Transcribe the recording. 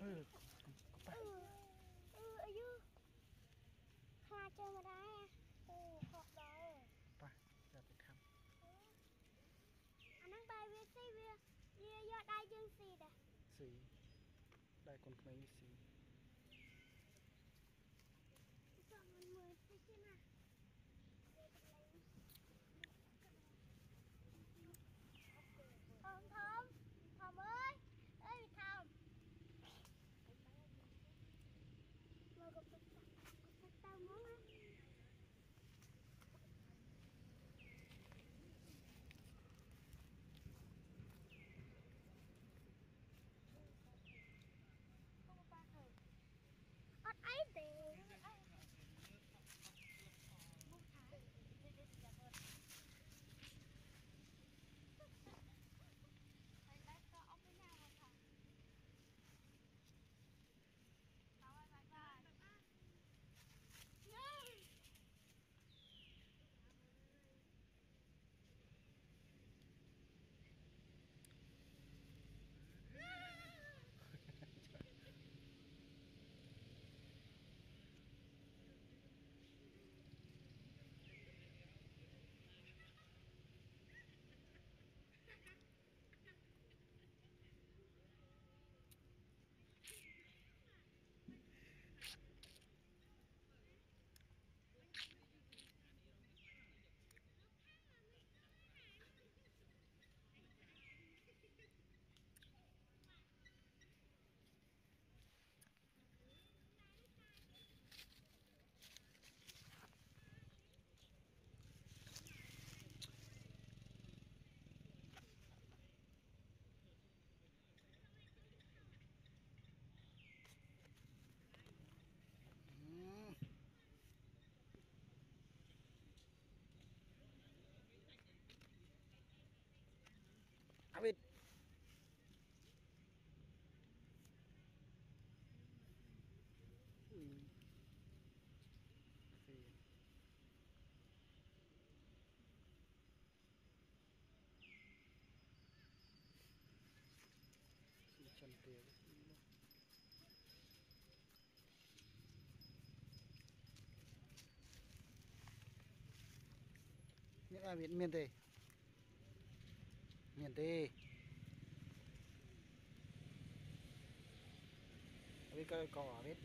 អឺប៉ះអឺអាយុខ្លាចជើងមិនដែរអូហប់ដែរប៉ះចាប់ទៅខំអាហ្នឹងបើវាស៊ីវាវាយកដៃយើងស៊ីដែរស៊ីដៃកូនក្មេងស៊ី nhất là huyện miền tây. Miền tây. Với cây cỏ biết